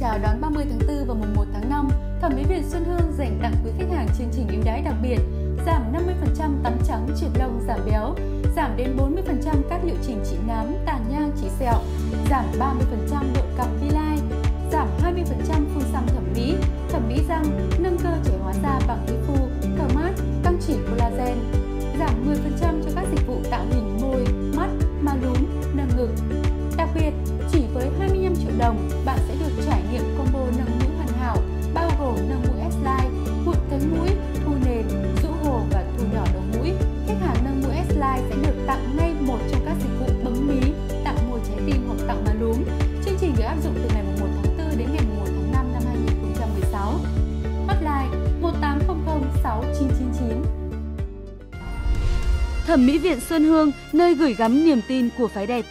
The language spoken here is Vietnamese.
chào đón 30 tháng 4 và mùng 1 tháng 5, Thẩm mỹ viện Xuân Hương dành tặng quý khách hàng chương trình ưu đãi đặc biệt. Giảm 50% tắm trắng triệt lông giảm béo, giảm đến 40% các liệu trình trị nám, tàn nhang, trị sẹo, giảm 30% độ cằm vi lai, giảm 20% phương xăm thẩm mỹ, thẩm mỹ răng, cho các dịch vụ bấm mí, tặng mùa trái tim hoặc tặng má lúm. Chương trình được áp dụng từ ngày 1 tháng 4 đến ngày 1 tháng 5 năm 2016. Hotline 1800 6999 Thẩm mỹ viện Xuân Hương, nơi gửi gắm niềm tin của phái đẹp.